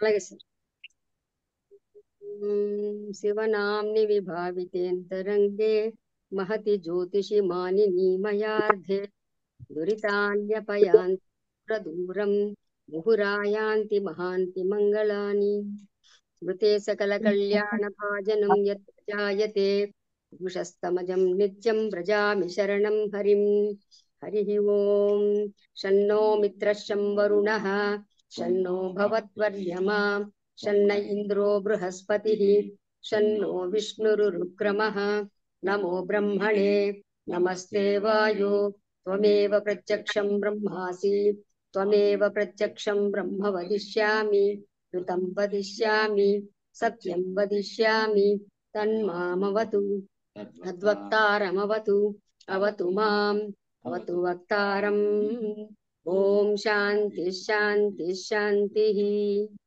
అలాగే సార్ శివనాంని విభావితేంతరంగే మహతి జ్యోతిషి మానిని మయార్థే దురితాన్యపయాంతి దూరం ముహురాయాంతి మహాంతి మంగళాని స్మృతే సకల కళ్యాణ భాజనం యత్ జాయతే పురుషస్తమజం నిత్యం వ్రజామి శరణం హరిం హరి ఓం షన్నో शो भवत्वर्यमा शन्न इंद्रो बृहस्पति शो विष्णुक्रम नमो ब्रह्मणे नमस्ते वायो त्वमेव प्रत्यक्षं ब्रह्मासि त्वमेव प्रत्यक्षं ब्रह्म वदिष्यामि ऋतं वदिष्यामि सत्यं वदिष्यामि तन्मामवतु तद्वक्तारमवतु अवतु माम् अवतु वक्तारम्। ॐ शान्तिः शान्तिः शान्तिः।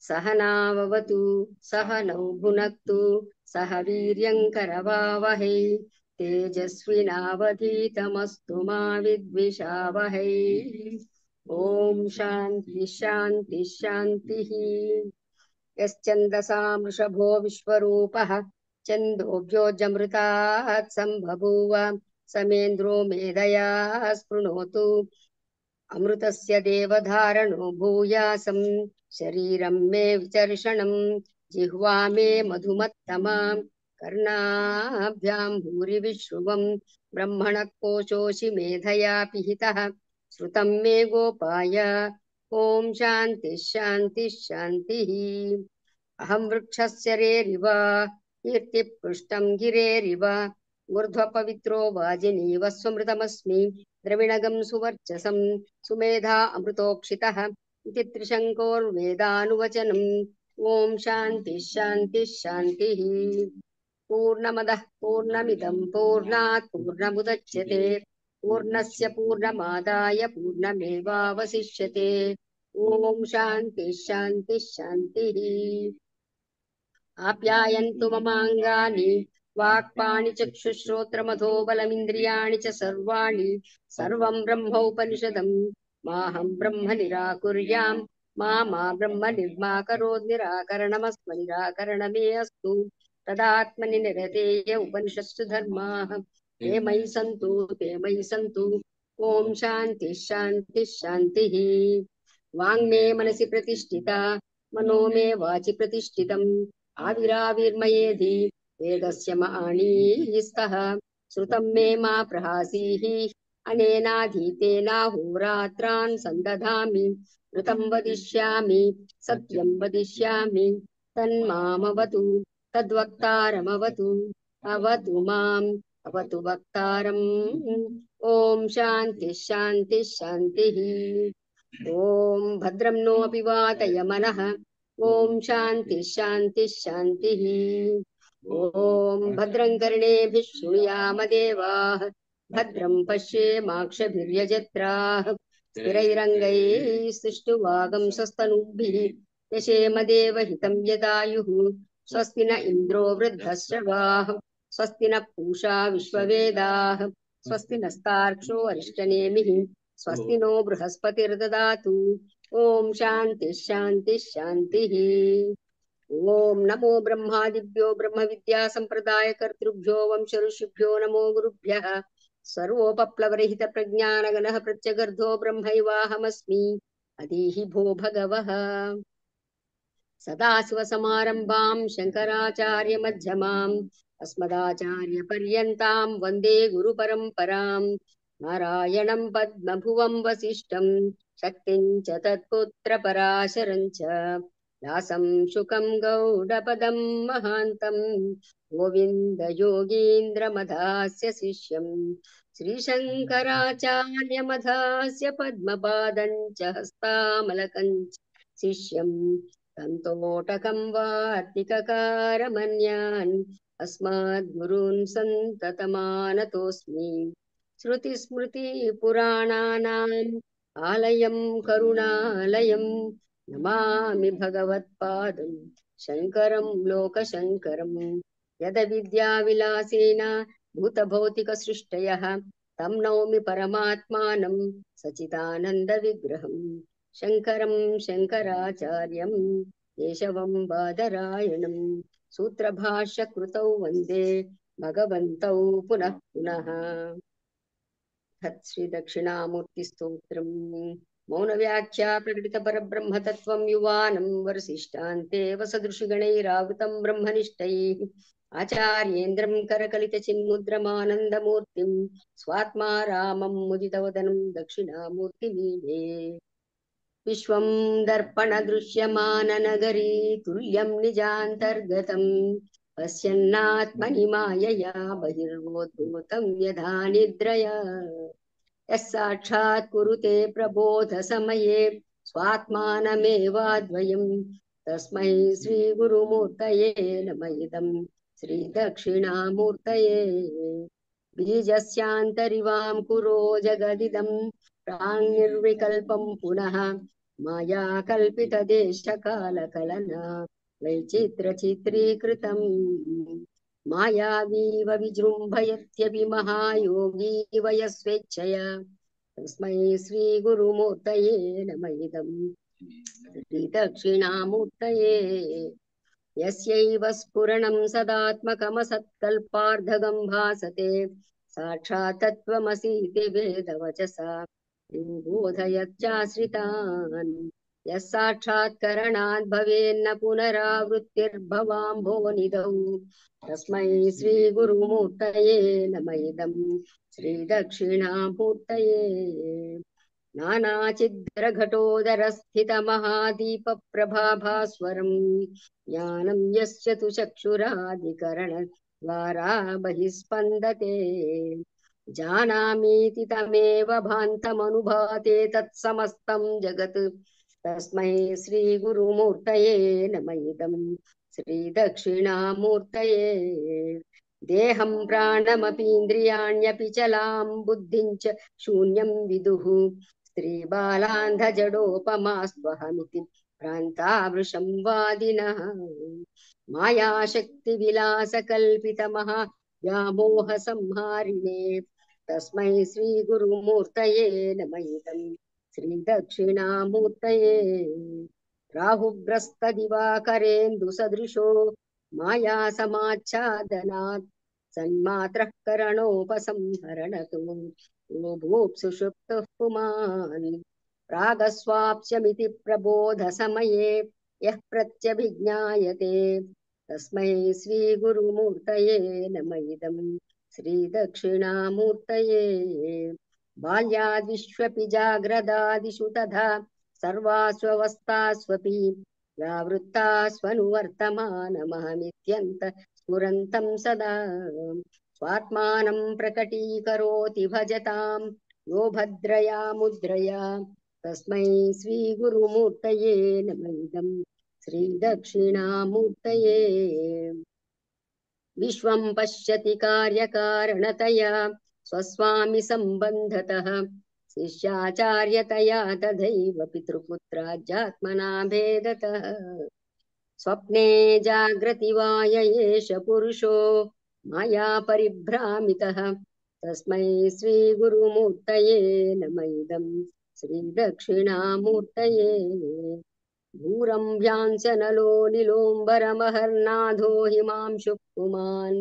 सहनाववतु सहनौ भुनक्तु, सह वीर्यङ्करवावहै। तेजस्विनावधीतमस्तु मा विद्विषावहै। ॐ शान्तिः शान्तिः शान्तिः। यश्चन्दसा वृषभो विश्वरूपः चन्दोऽभ्योजमृतात् सम्बभूव समेन्द्रो मेधया स्पृणोतु। अमृतस्य देवधारणो भूयासं शरीरं मे विचर्षणं जिह्वा मे मधुमत्तमा, कर्णाभ्यां भूरिविश्रुवं ब्रह्मणः कोशोऽसि मेधया पिहितः। श्रुतं मे गोपाय, ॐ शान्तिः शान्तिः शान्तिः। अहं वृक्षस्य रेरिव कीर्तिपृष्टं गिरेरिव ऊर्ध्वपवित्रो वाजिनीव स्वमृतमस्मि द्रविणगं सुवर्चसं सुमेधा अमृतोक्षितः इति त्रिशङ्कोर्वेदानुवचनम्। ॐ शान्तिः शान्तिः शान्तिः। पूर्णमदः पूर्णमिदं पूर्णात् पूर्णमुदच्यते। पूर्णस्य पूर्णमादाय पूर्णमेवावशिष्यते। ॐ शान्तिः शान्तिः शान्तिः। आप्यायन्तु ममाङ्गानि। वाक्पाणि चक्षुश्रोत्रमथो बलमिन्द्रियाणि च सर्वाणि सर्वं ब्रह्मोपनिषदम् माहं ब्रह्म निराकुर्याम् मा मा ब्रह्म निर्माकरोत् निराकरणमस्म निराकरणमे अस्तु तदात्मनि निरतेय उपनिषत्सु धर्माः ते मयि सन्तु ते मयि सन्तु ॐ शान्तिः शान्तिः शान्तिः वाङ्मे मनसि प्रतिष्ठिता मनो मे वाचि प्रतिष्ठितम् आविराविर्मयेधि वेदस्य माणीस्तः श्रुतं मे मा प्रहासीः। अनेनाधीतेनाहोरात्रान् सन्दधामि। ऋतं वदिष्यामि, सत्यं वदिष्यामि। तन्मामवतु, तद्वक्तारमवतु। अवतु माम् अवतु वक्तारम्। ॐ शान्तिः ॐ भद्रं नोऽपि वातय मनः। ॐ ॐ भद्रं कर्णेभिः शृणुयाम देवाः भद्रं पश्येमाक्षभिर्यजत्राः स्थिरैरङ्गैः सुष्ठुवागंसस्तनूभिः यशेम देवहितं यदायुः, स्वस्ति न इन्द्रो वृद्धश्रवाः, स्वस्ति नः पूषा विश्ववेदाः, स्वस्ति नस्तार्क्ष्यो अरिष्टनेमिः स्वस्ति नो बृहस्पतिर्ददातु। ॐ शान्तिः शान्तिः शान्तिः। ॐ नमो ब्रह्मादिभ्यो ब्रह्मविद्यासम्प्रदायकर्तृभ्यो वंशऋषिभ्यो नमो गुरुभ्यः सर्वोपप्लवरहितप्रज्ञानगणः प्रत्यगर्धो ब्रह्मैवाहमस्मि अदीहि भो भगवः सदाशिवसमारम्भाम् शङ्कराचार्यमध्यमाम् अस्मदाचार्यपर्यन्ताम् वन्दे गुरुपरम्पराम् नारायणम् पद्मभुवम् वसिष्ठम् शक्तिम् च तत्पुत्रपराशरम् च दासं शुकं गौडपदं महान्तं। गोविन्दयोगीन्द्रमधास्य शिष्यं। श्रीशङ्कराचार्यमधास्य पद्मपादं च हस्तामलकं शिष्यं। तन्तोटकं वार्तिककारमन्यान्। अस्माद्गुरून् सन्ततमानतोऽस्मि। श्रुतिस्मृतिपुराणानाम् आलयं करुणालयम् नमामि भगवत्पादं शङ्करं लोकशङ्करं। यदविद्याविलासेन भूतभौतिकसृष्टयः, तं नौमि परमात्मानं सचिदानन्दविग्रहम्। शङ्करं शङ्कराचार्यं केशवं बादरायणं, सूत्रभाष्यकृतौ वंदे भगवन्तौ पुनः पुनः। तत्श्रीदक्षिणामूर्तिस्तोत्रम्। मौन व्याख्या प्रकटित मौनव्याख्या प्रकटितपरब्रह्मतत्त्वं युवानं वरसिष्ठान्ते वसदृषिगणैरावृतं ब्रह्मनिष्ठैः। आचार्येन्द्रं करकलितचिन्मुद्रमानन्दमूर्तिं स्वात्मा रामं मुदितवदनं दक्षिणामूर्तिमीडे विश्वं दर्पणदृश्यमाननगरी तुल्यं निजान्तर्गतम् पश्यन्नात्मनि मायया बहिर्वोद्भूतं यथा निद्रया। यस्साक्षात् कुरुते प्रबोधसमये स्वात्मानमेवाद्वयम् तस्मै श्रीगुरुमूर्तये नम इदम् श्रीदक्षिणामूर्तये। बीजस्यान्तरिवां कुरो जगदिदं प्राङ्निर्विकल्पं पुनः माया कल्पितदेशकालकलना वैचित्रचित्रीकृतम्। मायावीव विजृम्भयत्यपि महायोगी वयस्वेच्छया। तस्मै श्रीगुरुमूर्तये नम इदम् श्रीदक्षिणामूर्तये। यस्यैव स्फुरणं सदात्मकमसत्कल्पार्धगं भासते। साक्षात् तत्त्वमसीति वेदवचसा बोधयच्चाश्रितान् यः साक्षात्करणात् भवेन्न पुनरावृत्तिर्भवाम्भोनिधौ। तस्मै श्रीगुरुमूर्तये नम इदं श्रीदक्षिणामूर्तये। नानाचिद्रघटोदरस्थितमहादीपप्रभाभास्वरम् ज्ञानं यस्य तु चक्षुरादिकरणद्वारा बहिस्पन्दते जानामीति तमेव भान्तमनुभाते तत्समस्तं जगत्। तस्मै श्रीगुरुमूर्तये नम इदं श्रीदक्षिणामूर्तये देहं प्राणमपीन्द्रियाण्यपि चलां बुद्धिं च शून्यं विदुः स्त्रीबालान्धजडोपमास्त्वहमिति भ्रान्तावृशं वादिनः मायाशक्तिविलासकल्पितमः व्यामोहसंहारिणे तस्मै श्रीगुरुमूर्तये नम इदं श्रीदक्षिणामूर्तये राहुग्रस्तदिवाकरेन्दुसदृशो मायासमाच्छादनात् सन्मात्रः करणोपसंहरणतु। भूप्सुषुप्तः पुमान् प्रागस्वाप्स्यमिति प्रबोधसमये यः प्रत्यभिज्ञायते। तस्मै श्रीगुरुमूर्तये नम इदं। श्रीदक्षिणामूर्तये बाल्याद्विश्वपि जाग्रदादिषु तथा सर्वास्वस्थास्वपि व्यावृत्ता स्वनुवर्तमानमहमित्यन्त स्फुरन्तं सदा। स्वात्मानं प्रकटीकरोति भजतां, यो भद्रया मुद्रया। तस्मै श्रीगुरुमूर्तये नम इदं श्रीदक्षिणामूर्तये। विश्वं पश्यति कार्यकारणतया। स्वस्वामि सम्बन्धतः शिष्याचार्यतया तथैव पितृपुत्राज्यात्मना भेदतः स्वप्ने जाग्रति वा य एष पुरुषो माया परिभ्रामितः। तस्मै श्रीगुरुमूर्तये नम इदं श्रीदक्षिणामूर्तये। भूरं व्यांसनलो निलोम्बरमहर्नाथो हिमांशुः पुमान्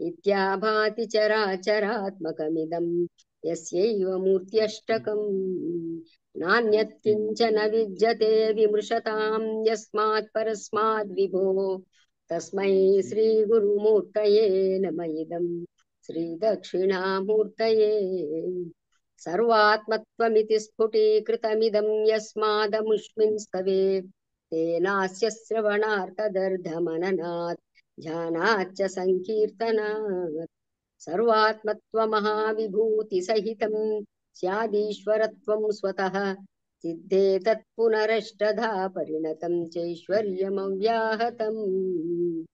इत्याभाति चराचरात्मकमिदं। यस्यैव मूर्त्यष्टकम् नान्यत् किंचन विद्यते विमृशतां यस्मात् परस्माद् विभो। तस्मै श्रीगुरुमूर्तये नम इदं श्रीदक्षिणामूर्तये। सर्वात्मत्वमिति स्फुटीकृतमिदं। यस्मादमुष्मिन् तेनास्य श्रवणार्थदर्धमननात् ध्यानाच्च सङ्कीर्तनात् सर्वात्मत्वमहाविभूतिसहितं स्यादीश्वरत्वं स्वतः। सिद्धे तत्पुनरष्टधा परिणतं चैश्वर्यमव्याहतम्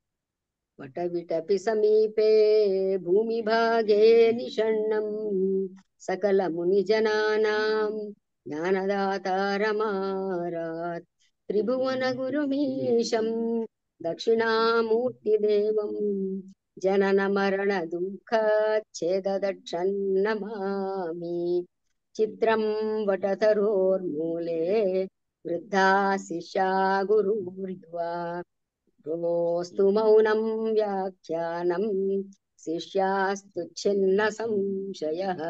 वटविटपि समीपे भूमिभागे निषण्णं। सकलमुनिजनानां ज्ञानदातारमारात्। दक्षिणादेव जनन मरण दुख छेदी चिद्रम वटतरोर्मूले वृद्धाशिषा गुरुर्ध्वा गुरोस्तु मौनम् व्याख्यानम् शिष्यास्तु छिन्नसंशयः।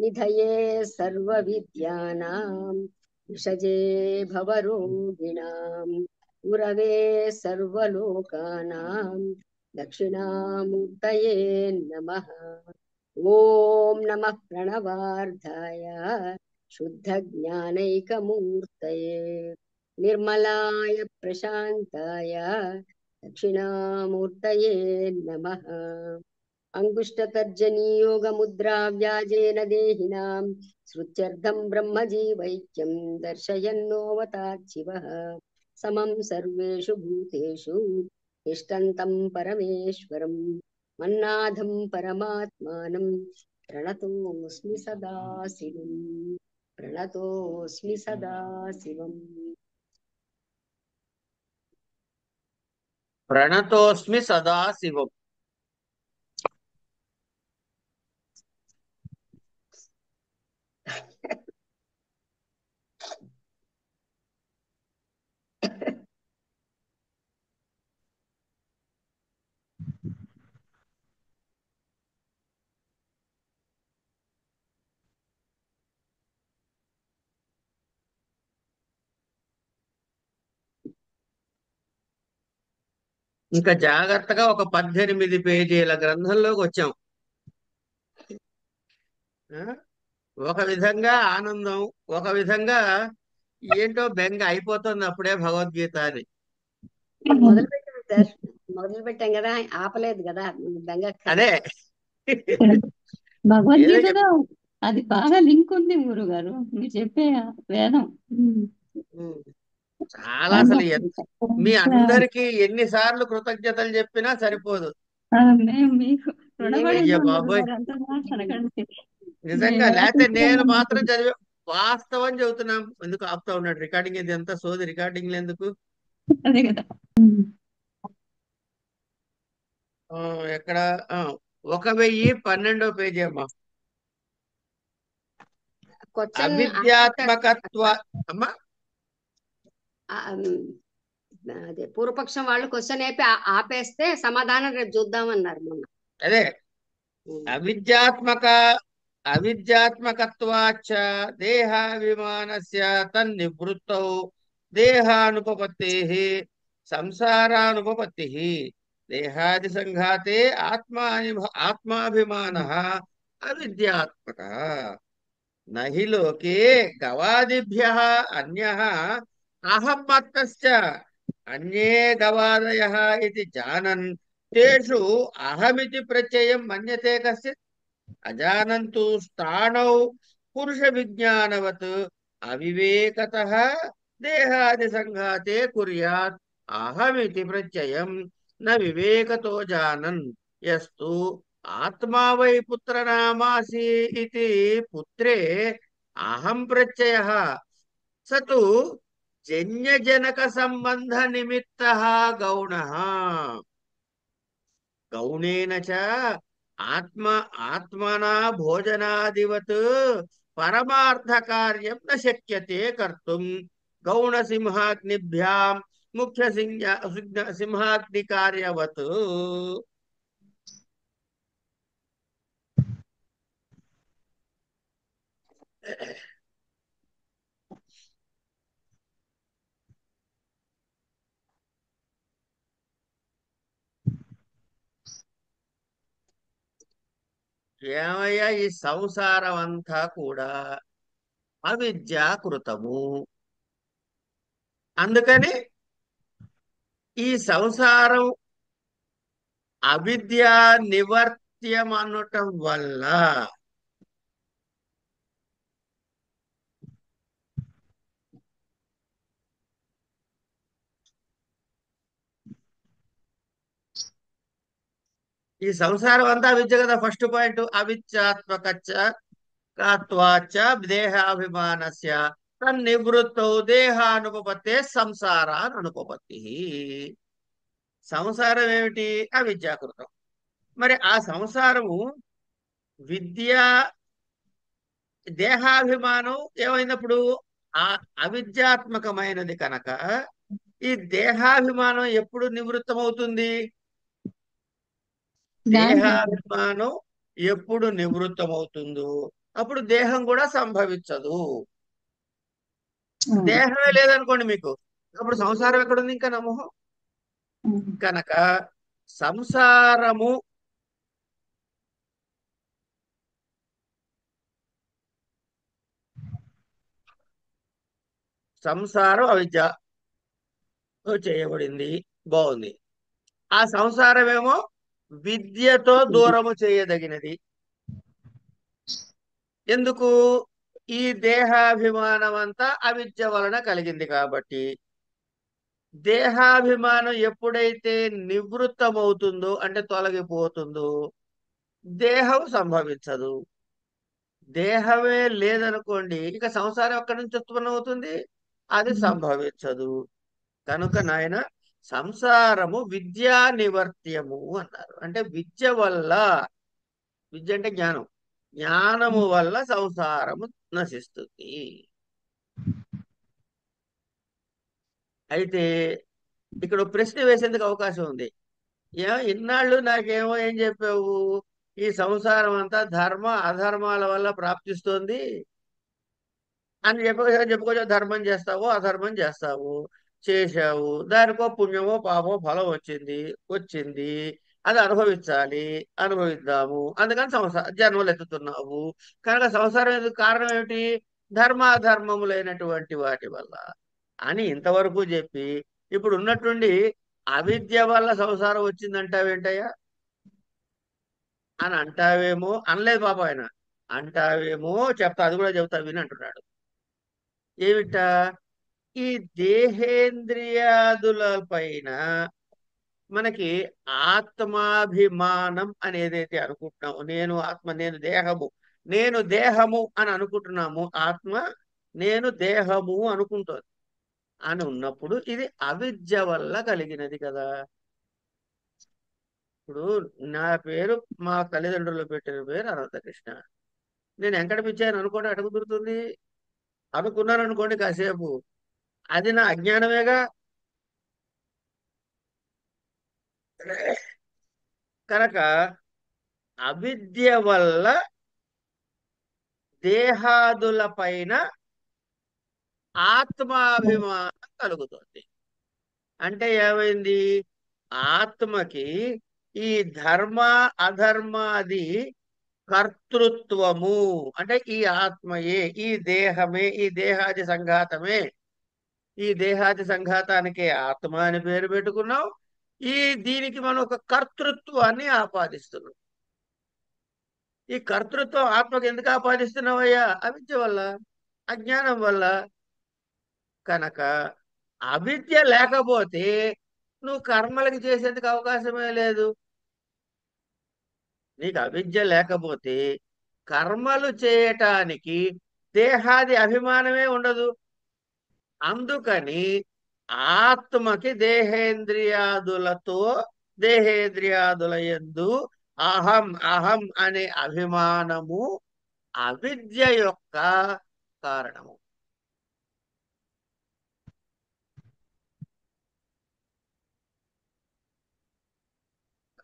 निधये सर्वविद्यानाम् विषजे गुरवे सर्वलोकानां दक्षिणामूर्तये नमः। ॐ नमः प्रणवार्धाय शुद्धज्ञानैकमूर्तये। निर्मलाय प्रशान्ताय दक्षिणामूर्तये नमः। अङ्गुष्ठतर्जनीयोगमुद्रा व्याजेन देहिनां श्रुत्यर्थं ब्रह्मजीवैक्यं दर्शयन्नोऽवतात् शिवः समं सर्वेषु भूतेषु तिष्टन्तं परमेश्वरं मन्नाथं परमात्मानं प्रणतोऽस्मि सदाशिवम् प्रणतोऽस्मि सदाशिवम्। प्रणतोऽस्मि सदाशिवम्। ఇంకా జాగ్రత్తగా ఒక పద్దెనిమిది పేజీల గ్రంథంలోకి వచ్చాం. ఆ? ఒక విధంగా ఆనందం ఒక విధంగా ఏంటో బెంగ అయిపోతుంది అప్పుడే భగవద్గీత అని. మొదలు పెట్టాం సార్. మొదలు పెట్టాం కదా ఆపలేదు కదా బెంగ అదే. భగవద్గీతలో అది బాగా లింక్ ఉంది గురువు గారు మీరు చెప్పే వేదం. చాలా అసలు ఎంత మీ అందరికి ఎన్నిసార్లు కృతజ్ఞతలు చెప్పినా సరిపోదు. బాబోయ్. నిజంగా లేకపోతే నేను. మాత్రం చదివే వాస్తవం చెబుతున్నాం. ఎందుకు ఆపుతా ఉన్నాడు? రికార్డింగ్ ఇది ఎంత సోది. రికార్డింగ్ ఎందుకు? అదే కదా. ఉమ్. ఆ, ఎక్కడ? ఒక వెయ్యి పన్నెండో పేజీ అమ్మా. అవిద్యాత్మకత్వ అమ్మా? అదే పూర్వపక్షం వాళ్ళు క్వశ్చన్ అయిపి ఆపేస్తే సమాధానం రేపు చూద్దామన్నారు మొన్న. అదే. అవిద్యాత్మక అవిద్యాత్మకత్వాచ్చ దేహాభిమానస్య తన్నివృత్తౌ దేహానుపపత్తేః సంసారానుపపత్తిః దేహాది సంఘాతే ఆత్మాని ఆత్మాభిమానః అవిద్యాత్మకः. నహి లోకే గవాదిభ్యः అన్యः అహం అన్యే గవాదయ ఇది జానన్. తేషు అహమితి ప్రత్యయం మన్యతే కశ్చిత్. అజానంతు స్థాణౌ పురుష విజ్ఞానవత్ అవివేకత దేహాది సంఘాతే కుర్యాత్. అహమితి ప్రత్యయం న వివేకతో జానన్. ఎస్తు ఆత్మా వై పుత్రనామాసి ఇది పుత్రే అహం ప్రత్యయ. స जन्य जनक जन्यजनकसम्बन्धनिमित्तः गौणः गौणेन च आत्मा, आत्मना परमार्थ परमार्थकार्यं न शक्यते गौण गौणसिंहाग्निभ्यां मुख्य सिंह सिंहाग्नि कार्यवत Yeah. ఏమయ్యా ఈ సంసారం అంతా కూడా అవిద్యాకృతము? అందుకని ఈ సంసారం అవిద్య నివర్త్యం అనటం వల్ల ఈ సంసారం అంతా అవిద్య కదా ఫస్ట్ పాయింట్ అవిద్యాత్మకచ్చ కాత్వాచ దేహాభిమానస్య తన్నివృత్తౌ దేహానుపపత్తే సంసారాన్ అనుపపత్తి సంసారం ఏమిటి? అవిద్యాకృతం. మరి ఆ సంసారము విద్య దేహాభిమానం ఏమైనప్పుడు? ఆ అవిద్యాత్మకమైనది కనుక ఈ దేహాభిమానం ఎప్పుడు నివృత్తమవుతుంది? దేహాభిమానం ఎప్పుడు నివృత్తమవుతుందో అప్పుడు దేహం కూడా సంభవించదు. దేహమే లేదనుకోండి మీకు. అప్పుడు సంసారం ఎక్కడుంది ఇంకా నమోహం కనుక సంసారము సంసారం అవిద్య చేయబడింది. బాగుంది. ఆ సంసారమేమో విద్యతో దూరము చేయదగినది. ఎందుకు? ఈ దేహాభిమానం అంతా అవిద్య వలన కలిగింది కాబట్టి. దేహాభిమానం ఎప్పుడైతే నివృత్తమవుతుందో అంటే తొలగిపోతుందో దేహం సంభవించదు. దేహమే లేదనుకోండి ఇక సంసారం ఎక్కడి నుంచి ఉత్పన్నమవుతుంది? అది సంభవించదు. కనుక నాయన సంసారము విద్యా నివర్త్యము అన్నారు. అంటే విద్య వల్ల విద్య అంటే జ్ఞానం. జ్ఞానము వల్ల సంసారము నశిస్తుంది. అయితే ఇక్కడ ప్రశ్న వేసేందుకు అవకాశం ఉంది. ఏ ఇన్నాళ్ళు నాకేమో ఏం చెప్పావు? ఈ సంసారం అంతా ధర్మ అధర్మాల వల్ల ప్రాప్తిస్తుంది. అని చెప్ప చెప్పుకోవచ్చు ధర్మం చేస్తావు అధర్మం చేస్తావు. చేశావు. దానికో పుణ్యమో పాపమో ఫలం వచ్చింది వచ్చింది. అది అనుభవించాలి అనుభవిద్దాము. అందుకని సంసార జన్మలు ఎత్తుతున్నావు. కనుక సంసారం ఎందుకు కారణం ఏమిటి? ధర్మాధర్మములైనటువంటి వాటి వల్ల. అని ఇంతవరకు చెప్పి ఇప్పుడు ఉన్నట్టుండి అవిద్య వల్ల సంసారం వచ్చిందంటావేంటయ్యా అని అంటావేమో? అనలేదు పాప ఆయన. అంటావేమో చెప్తా అది కూడా చెప్తా విని అంటున్నాడు ఏమిటా? ఈ దేహేంద్రియాదుల పైన మనకి ఆత్మాభిమానం అనేదైతే అనుకుంటున్నాము. నేను ఆత్మ నేను దేహము. నేను దేహము అని అనుకుంటున్నాము. ఆత్మ నేను దేహము అనుకుంటుంది. అని ఉన్నప్పుడు ఇది అవిద్య వల్ల కలిగినది కదా. ఇప్పుడు నా పేరు మా తల్లిదండ్రులు పెట్టిన పేరు అనంతకృష్ణ. నేను ఎంకట పిచ్చాను అనుకోండి అటు కుదురుతుంది? అనుకున్నాను అనుకోండి కాసేపు. అది నా అజ్ఞానమేగా. కనుక అవిద్య వల్ల దేహాదుల పైన ఆత్మాభిమానం కలుగుతుంది. అంటే ఏమైంది? ఆత్మకి ఈ ధర్మ అధర్మాది కర్తృత్వము. అంటే ఈ ఆత్మయే ఈ దేహమే ఈ దేహాది సంఘాతమే ఈ దేహాది సంఘాతానికి ఆత్మ అని పేరు పెట్టుకున్నాం ఈ దీనికి మనం ఒక కర్తృత్వాన్ని ఆపాదిస్తున్నాం. ఈ కర్తృత్వం ఆత్మకు ఎందుకు ఆపాదిస్తున్నావయ్యా? అవిద్య వల్ల అజ్ఞానం వల్ల. కనుక అవిద్య లేకపోతే నువ్వు కర్మలకి చేసేందుకు అవకాశమే లేదు. నీకు అవిద్య లేకపోతే కర్మలు చేయటానికి దేహాది అభిమానమే ఉండదు. అందుకని ఆత్మకి దేహేంద్రియాదులతో దేహేంద్రియాదుల యందు అహం అహం అనే అభిమానము అవిద్య యొక్క కారణము.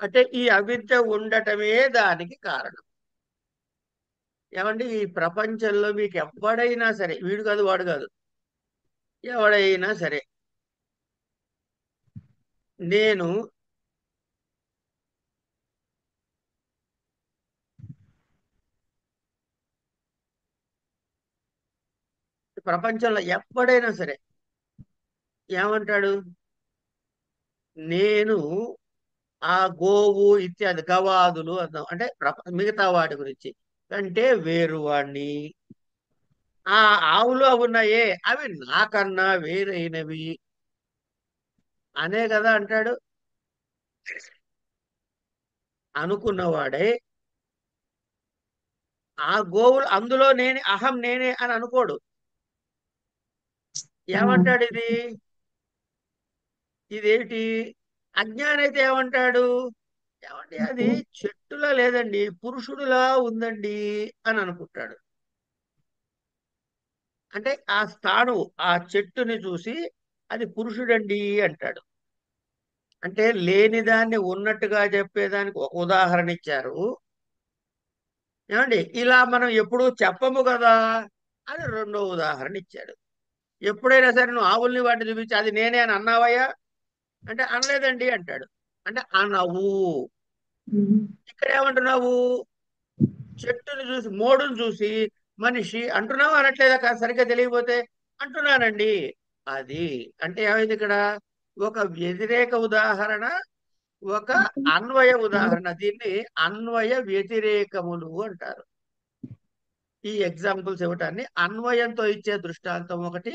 అంటే ఈ అవిద్య ఉండటమే దానికి కారణం. ఏమండి? ఈ ప్రపంచంలో మీకు ఎవడైనా సరే వీడు కాదు వాడు కాదు. ఎవడైనా సరే నేను ప్రపంచంలో ఎప్పుడైనా సరే ఏమంటాడు? నేను ఆ గోవు ఇత్యాది గవాదులు అర్థం అంటే ప్రప- మిగతా వాటి గురించి. అంటే వేరువాణ్ణి. ఆ ఆవులు అవి ఉన్నాయే అవి నాకన్నా వేరైనవి. అనే కదా అంటాడు. అనుకున్నవాడే ఆ గోవులు అందులో నేనే అహం నేనే అని అనుకోడు. ఏమంటాడు ఇది? ఇదేమిటి అజ్ఞానం అయితే ఏమంటాడు? ఏమండి అది చెట్టులా లేదండి పురుషుడిలా ఉందండి అని అనుకుంటాడు. అంటే ఆ స్థాణువు ఆ చెట్టుని చూసి అది పురుషుడండి అంటాడు. అంటే లేని దాన్ని ఉన్నట్టుగా చెప్పేదానికి ఒక ఉదాహరణ ఇచ్చారు. ఏమండి? ఇలా మనం ఎప్పుడూ చెప్పము కదా అని రెండో ఉదాహరణ ఇచ్చాడు. ఎప్పుడైనా సరే నువ్వు ఆవుల్ని వాటిని చూపించి అది నేనే అని అన్నావయ్యా? అంటే అనలేదండి అంటాడు. అంటే అనవు. ఇక్కడ ఏమంటున్నావు? చెట్టుని చూసి మోడుని చూసి మనిషి అంటున్నావు అనట్లేదా కాదు సరిగ్గా తెలియకపోతే? అంటున్నానండి. అది అంటే ఏమైంది ఇక్కడ? ఒక వ్యతిరేక ఉదాహరణ ఒక అన్వయ ఉదాహరణ. దీన్ని అన్వయ వ్యతిరేకములు అంటారు. ఈ ఎగ్జాంపుల్స్ ఇవ్వటాన్ని అన్వయంతో ఇచ్చే దృష్టాంతం ఒకటి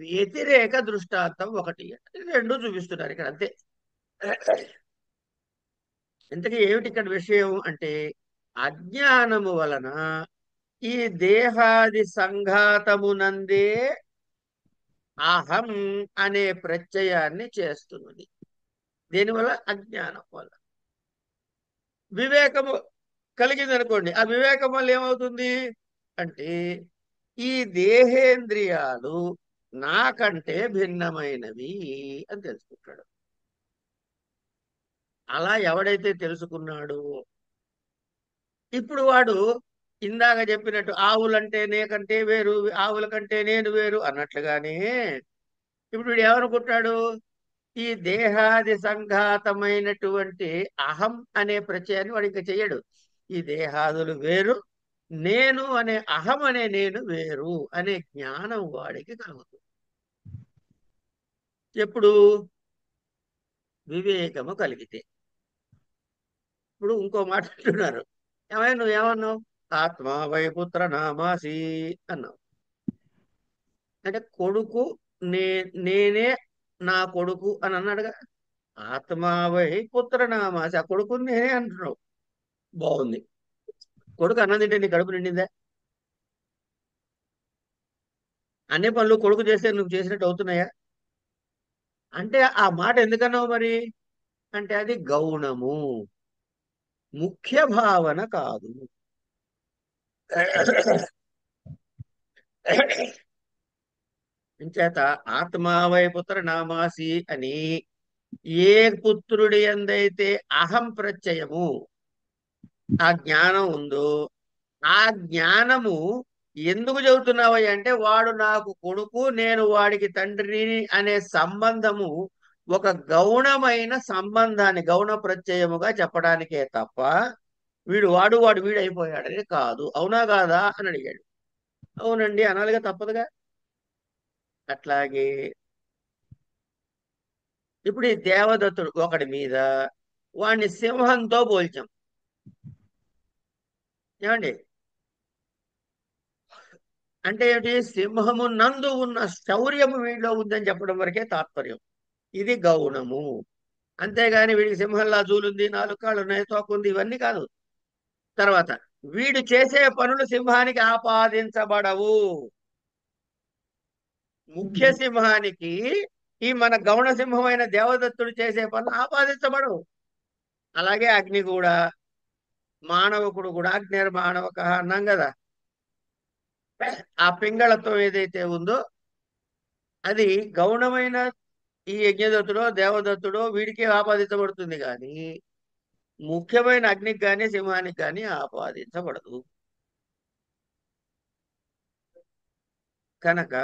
వ్యతిరేక దృష్టాంతం ఒకటి రెండు చూపిస్తున్నారు ఇక్కడ అంతే. ఇంతకీ ఏమిటి ఇక్కడ విషయం అంటే అజ్ఞానము వలన ఈ దేహాది సంఘాతమునందే అహం అనే ప్రత్యయాన్ని చేస్తున్నది. దీనివల్ల అజ్ఞానం వల్ల. వివేకము కలిగింది అనుకోండి ఆ వివేకం వల్ల ఏమవుతుంది? అంటే ఈ దేహేంద్రియాలు నాకంటే భిన్నమైనవి అని తెలుసుకుంటాడు. అలా ఎవడైతే తెలుసుకున్నాడో ఇప్పుడు వాడు ఇందాక చెప్పినట్టు ఆవులంటే నేకంటే వేరు ఆవుల కంటే నేను వేరు అన్నట్లుగానే ఇప్పుడు వీడు ఏమనుకుంటాడు ఈ దేహాది సంఘాతమైనటువంటి అహం అనే ప్రత్యయాన్ని వాడు ఇంకా చెయ్యడు. ఈ దేహాదులు వేరు నేను అనే అహం అనే నేను వేరు అనే జ్ఞానం వాడికి కలుగుతుంది ఎప్పుడు? వివేకము కలిగితే. ఇప్పుడు ఇంకో మాట అంటున్నారు. ఏమైనా నువ్వు ఏమన్నావు ఆత్మ వైపుత్ర నామాసి అన్నావు అంటే కొడుకు నే నేనే నా కొడుకు అని అన్నాడుగా ఆత్మావై పుత్ర నామాసి ఆ కొడుకు నేనే అంటున్నావు. బాగుంది. కొడుకు అన్నం తింటే నీ కడుపు నిండిందా? అన్ని పనులు కొడుకు చేస్తే నువ్వు చేసినట్టు అవుతున్నాయా? అంటే ఆ మాట ఎందుకన్నావు మరి? అంటే అది గౌణము. ముఖ్య భావన కాదు. ఇంచేత ఆత్మావై పుత్ర నామాసి అని ఏ పుత్రుడి ఎందైతే అహం ప్రత్యయము ఆ జ్ఞానం ఉందో ఆ జ్ఞానము ఎందుకు చెబుతున్నావు అంటే వాడు నాకు కొడుకు నేను వాడికి తండ్రిని అనే సంబంధము ఒక గౌణమైన సంబంధాన్ని గౌణ ప్రత్యయముగా చెప్పడానికే తప్ప వీడు వాడు వాడు వీడు అయిపోయాడని కాదు. అవునా కాదా అని అడిగాడు. అవునండి అనాలిగా తప్పదుగా? అట్లాగే ఇప్పుడు ఈ దేవదత్తుడు ఒకడి మీద వాడిని సింహంతో పోల్చాం. ఏమండి? అంటే ఏంటి సింహము నందు ఉన్న శౌర్యము వీడిలో ఉందని చెప్పడం వరకే తాత్పర్యం. ఇది గౌణము. అంతేగాని వీడికి సింహంలా జూలుంది నాలుగు కాళ్ళు ఉన్నాయి తోకుంది ఇవన్నీ కాదు. తర్వాత వీడు చేసే పనులు సింహానికి ఆపాదించబడవు. ముఖ్య సింహానికి ఈ మన గౌణ సింహమైన దేవదత్తుడు చేసే పనులు ఆపాదించబడవు. అలాగే అగ్ని కూడా మానవకుడు కూడా అగ్నిర్మాణవక అన్నాం కదా. ఆ పింగళత్వం ఏదైతే ఉందో అది గౌణమైన ఈ యజ్ఞదత్తుడో దేవదత్తుడో వీడికి ఆపాదించబడుతుంది కానీ ముఖ్యమైన అగ్నికి కానీ సింహానికి కానీ ఆపాదించబడదు. కనుక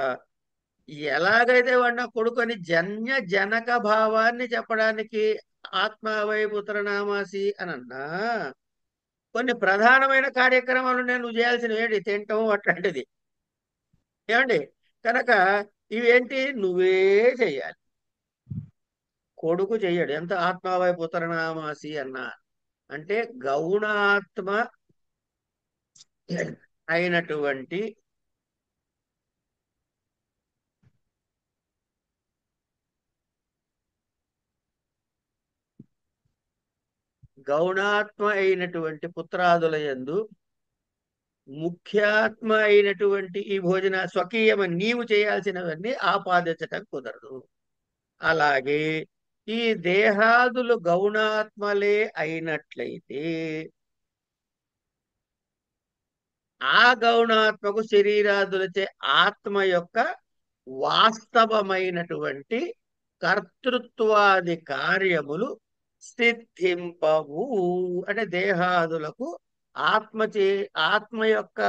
ఎలాగైతే వాడిన కొడుకుని జన్య జనక భావాన్ని చెప్పడానికి ఆత్మావై పుత్రనామాసి అని అన్నా కొన్ని ప్రధానమైన కార్యక్రమాలు నేను చేయాల్సినవి చేయాల్సిన ఏంటి? తింటం అట్లాంటిది. ఏమండి? కనుక ఇవేంటి? నువ్వే చెయ్యాలి. కొడుకు చెయ్యడు. ఎంత ఆత్మావై పుత్రనామాసి అన్నా. అంటే గౌణాత్మ అయినటువంటి గౌణాత్మ అయినటువంటి పుత్రాదుల యందు ముఖ్యాత్మ అయినటువంటి ఈ భోజన స్వకీయమ నీవు చేయాల్సినవన్నీ ఆపాదించటం కుదరదు. అలాగే ఈ దేహాదులు గౌణాత్మలే అయినట్లయితే ఆ గౌణాత్మకు శరీరాదులచే ఆత్మ యొక్క వాస్తవమైనటువంటి కర్తృత్వాది కార్యములు సిద్ధింపవు. అంటే దేహాదులకు ఆత్మచే ఆత్మ యొక్క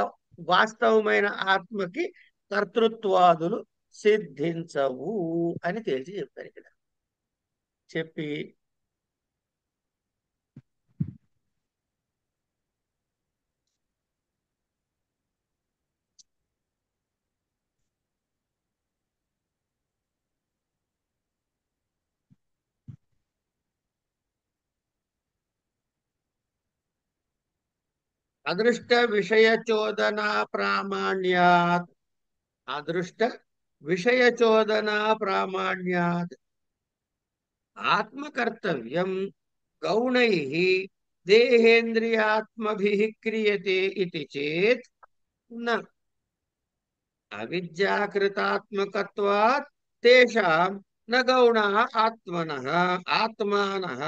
వాస్తవమైన ఆత్మకి కర్తృత్వాదులు సిద్ధించవు అని తేల్చి చెప్పారు ఇక్కడ. చెప్పి అదృష్ట విషయ చోదనా ప్రామాణ్యాత్ అదృష్ట విషయ చోదనా ప్రామాణ్యాత్ ఆత్మకర్తవ్యం గౌణై దేహేంద్రియాత్మభిః క్రియతే ఇది చేత్ న అవిద్యాకృతాత్మకత్వాత్ తేషాం న గౌణः ఆత్మనः ఆత్మానः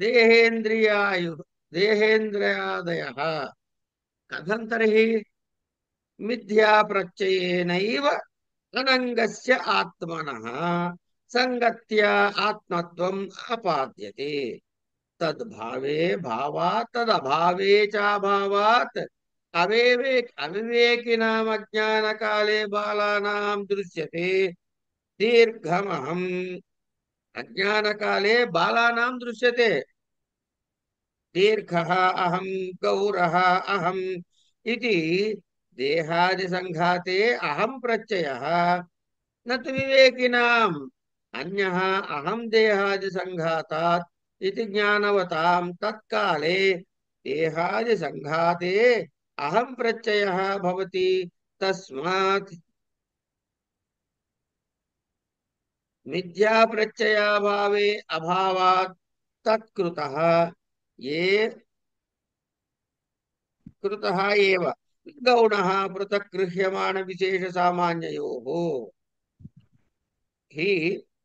దేహేంద్రియాయు దేహేంద్రియాదయः కథం తర్హి మిథ్యా ప్రత్యయేనైవ అనంగస్య संगत्या आत्मत्व अपाद्यते। तद्भावे भावात, तदभावे चाभावात अविवेक अविवेकिनाम अज्ञान काले बालानां दीर्घम दीर्घमहम् अज्ञान काले बालानां दृश्यते। दीर्घः अहं, गौरः अहम् इति देहादिसङ्घाते अहं प्रत्ययः। न तो विवेकिनाम् అన్యः అహం దేహాది సంఘాతాత్ ఇది జ్ఞానవతాం తత్కాలే దేహాది సంఘాతే అహం ప్రత్యయः భవతి తస్మాత్ మిథ్యా ప్రత్యయాభావే అభావాత్ తత్కృతः ఏ కృతः ఏవ గౌణः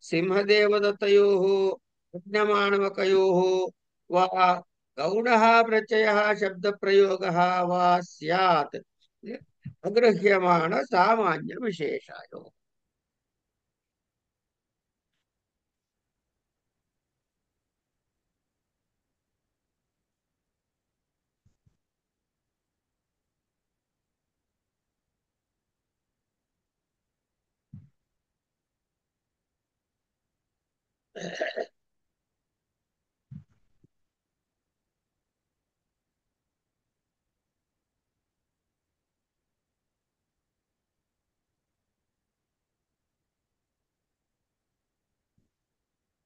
పృథక్ గృహ్యమాణ విశేష సామాన్యయోः హి సింహదేవదత్తయోः యజ్ఞమాణవకయోः వా గౌణः ప్రత్యయः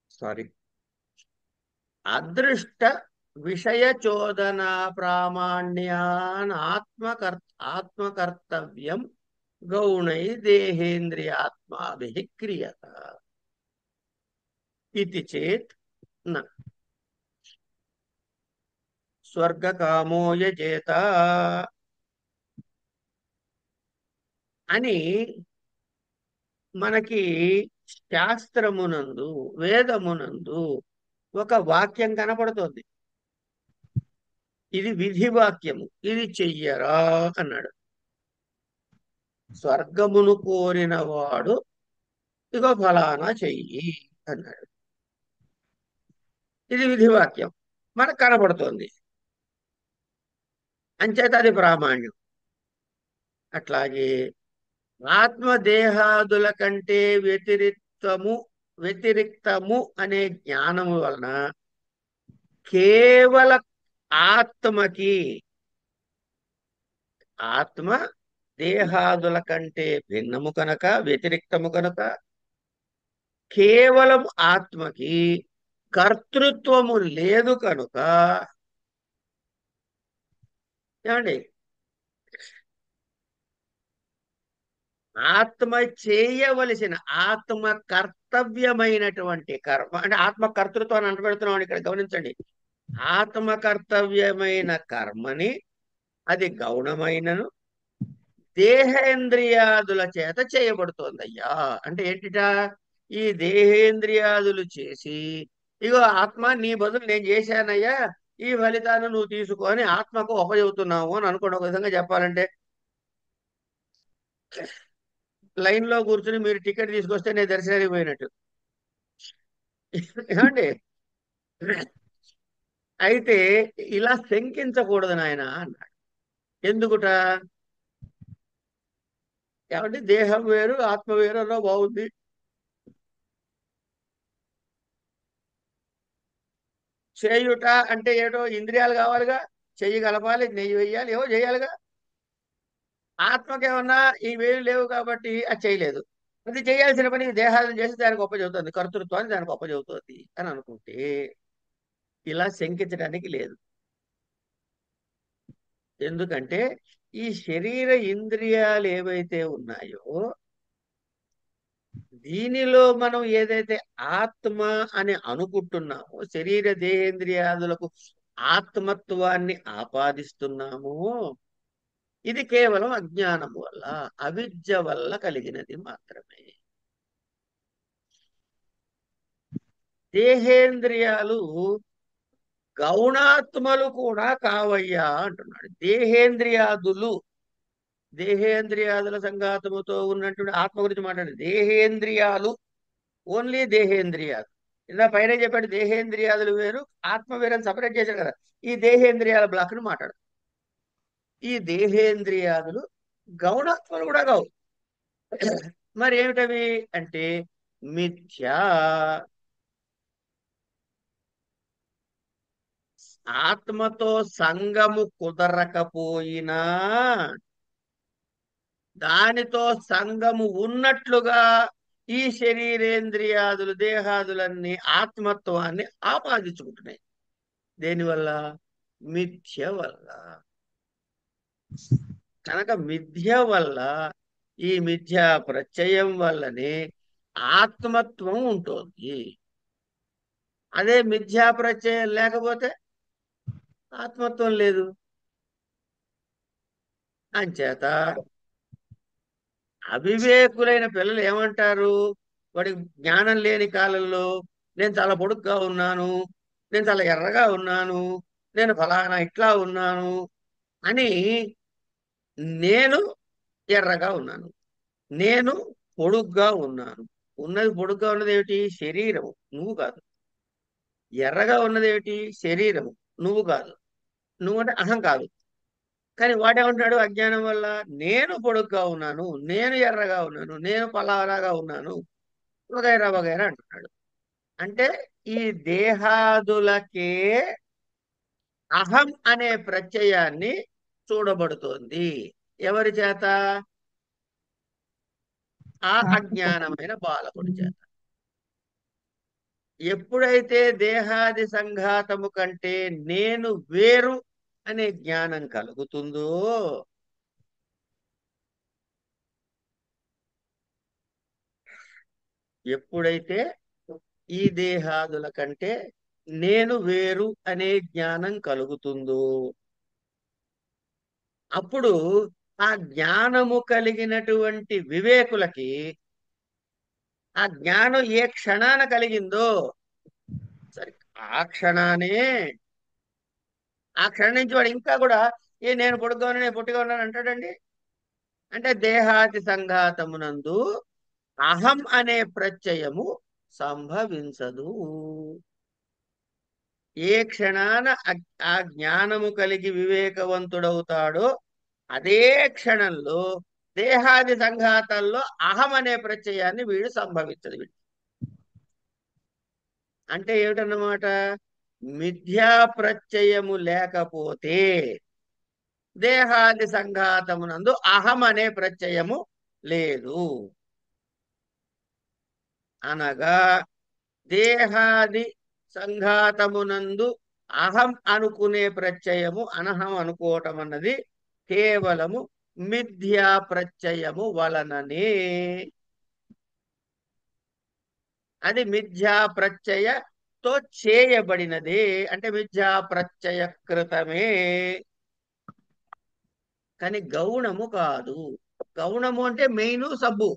सॉरी अदृष्ट विषय चोदना प्रामाण्यान आत्मकर् गौण देहेन्द्रियात्मा क्रियता ఇది చేత్ న స్వర్గకామో యజేత అని మనకి శాస్త్రమునందు వేదమునందు ఒక వాక్యం కనపడుతోంది. ఇది విధి వాక్యము ఇది చెయ్యరా అన్నాడు. స్వర్గమును కోరిన వాడు ఇగో ఫలానా చెయ్యి అన్నాడు. ఇది విధివాక్యం మనకు కనబడుతుంది. అంచేత అది ప్రామాణ్యం. అట్లాగే ఆత్మదేహాదుల కంటే వ్యతిరిక్తము వ్యతిరిక్తము అనే జ్ఞానము వలన కేవల ఆత్మకి ఆత్మ దేహాదుల కంటే భిన్నము కనుక వ్యతిరిక్తము కనుక కేవలం ఆత్మకి కర్తృత్వము లేదు కనుక ఏమండి? ఆత్మ చేయవలసిన ఆత్మ కర్తవ్యమైనటువంటి కర్మ అంటే ఆత్మ కర్తృత్వాన్ని అంటపెడుతున్నాం ఇక్కడ గమనించండి. ఆత్మ కర్తవ్యమైన కర్మని అది గౌణమైనను దేహేంద్రియాదుల చేత చేయబడుతోందయ్యా. అంటే ఏంటిట? ఈ దేహేంద్రియాదులు చేసి ఇగో ఆత్మ నీ బదులు నేను చేశానయ్యా ఈ ఫలితాన్ని నువ్వు తీసుకొని ఆత్మకు ఉపయోగుతున్నావు అని అనుకోండి. ఒక విధంగా చెప్పాలంటే లైన్లో కూర్చుని మీరు టికెట్ తీసుకొస్తే నేను దర్శనానికి పోయినట్టు. ఏమండి? అయితే ఇలా శంకించకూడదు నాయన అన్నాడు. ఎందుకుట? ఏమంటే దేహం వేరు ఆత్మ వేరులో బాగుంది. చేయుట అంటే ఏటో ఇంద్రియాలు కావాలిగా చెయ్యి కలపాలి నెయ్యి వేయాలి ఏవో చేయాలిగా. ఆత్మకేమన్నా ఈ వేలు లేవు కాబట్టి అది చేయలేదు. అది చేయాల్సిన పని దేహాలను చేసి దానికి గొప్ప చెబుతుంది కర్తృత్వాన్ని దానికి గొప్ప చెబుతుంది అని అనుకుంటే ఇలా శంకించడానికి లేదు. ఎందుకంటే ఈ శరీర ఇంద్రియాలు ఏవైతే ఉన్నాయో దీనిలో మనం ఏదైతే ఆత్మ అని అనుకుంటున్నామో శరీర దేహేంద్రియాదులకు ఆత్మత్వాన్ని ఆపాదిస్తున్నామో ఇది కేవలం అజ్ఞానం వల్ల అవిద్య వల్ల కలిగినది మాత్రమే. దేహేంద్రియాలు గౌణాత్మలు కూడా కావయ్యా అంటున్నాడు. దేహేంద్రియాదులు దేహేంద్రియాదుల సంఘాతముతో ఉన్నటువంటి ఆత్మ గురించి మాట్లాడు దేహేంద్రియాలు ఓన్లీ దేహేంద్రియాలు. ఇలా పైన చెప్పాడు దేహేంద్రియాదులు వేరు ఆత్మ వేరని సపరేట్ చేశాడు కదా. ఈ దేహేంద్రియాల బ్లాక్ను మాట్లాడు. ఈ దేహేంద్రియాదులు గౌణాత్మలు కూడా కావు. మరి ఏమిటవి? అంటే మిథ్యా. ఆత్మతో సంగము కుదరకపోయినా దానితో సంగము ఉన్నట్లుగా ఈ శరీరేంద్రియాదులు దేహాదులన్నీ ఆత్మత్వాన్ని ఆపాదించుకుంటున్నాయి. దేనివల్ల? మిథ్య వల్ల. కనుక మిథ్య వల్ల ఈ మిథ్యా ప్రత్యయం వల్లనే ఆత్మత్వం ఉంటుంది. అదే మిథ్యా ప్రత్యయం లేకపోతే ఆత్మత్వం లేదు. అంచేత అవివేకులైన పిల్లలు ఏమంటారు? వాడికి జ్ఞానం లేని కాలంలో నేను చాలా పొడుగ్గా ఉన్నాను నేను చాలా ఎర్రగా ఉన్నాను నేను ఫలానా ఇట్లా ఉన్నాను అని నేను ఎర్రగా ఉన్నాను. నేను పొడుగ్గా ఉన్నాను. ఉన్నది పొడుగ్గా ఉన్నది ఏమిటి? శరీరం నువ్వు కాదు. ఎర్రగా ఉన్నది ఏమిటి? శరీరం నువ్వు కాదు. నువ్వు అంటే అహం కాదు. కానీ వాడేమంటున్నాడు? అజ్ఞానం వల్ల నేను పొడుగ్గా ఉన్నాను నేను ఎర్రగా ఉన్నాను నేను పలారాగా ఉన్నాను వగైరా వగైరా అంటున్నాడు. అంటే ఈ దేహాదులకే అహం అనే ప్రత్యయాన్ని చూడబడుతోంది. ఎవరి చేత? ఆ అజ్ఞానమైన బాలకుడి చేత. ఎప్పుడైతే దేహాది సంఘాతము కంటే నేను వేరు అనే జ్ఞానం కలుగుతుందో ఎప్పుడైతే ఈ దేహాదుల కంటే నేను వేరు అనే జ్ఞానం కలుగుతుందో అప్పుడు ఆ జ్ఞానము కలిగినటువంటి వివేకులకి ఆ జ్ఞానం ఏ క్షణాన కలిగిందో సరే ఆ క్షణానే ఆ క్షణం నుంచి వాడు ఇంకా కూడా ఏ నేను పొడుగ్గా ఉన్నాను నేను పొట్టిగా ఉన్నాను అంటాడండి? అంటే దేహాది సంఘాతమునందు అహం అనే ప్రత్యయము సంభవించదు. ఏ క్షణాన ఆ జ్ఞానము కలిగి వివేకవంతుడవుతాడో అదే క్షణంలో దేహాది సంఘాతాల్లో అహం అనే ప్రత్యయాన్ని వీడు సంభవించదు వీడు. అంటే ఏమిటన్నమాట? మిథ్యా ప్రత్యయము లేకపోతే దేహాది సంఘాతమునందు అహం అనే ప్రత్యయము లేదు. అనగా దేహాది సంఘాతమునందు అహం అనుకునే ప్రత్యయము అనహం అనుకోవటం అన్నది కేవలము మిథ్యా ప్రత్యయము వలననే. అది మిథ్యా తో చేయబడినది. అంటే విద్యా ప్రత్యయ కృతమే. కానీ గౌణము కాదు. గౌణము అంటే మెయిన్ సబ్బు.